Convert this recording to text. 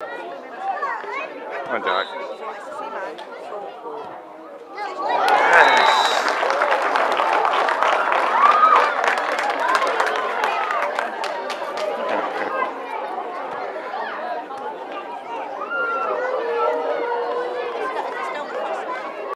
Come on, Doc.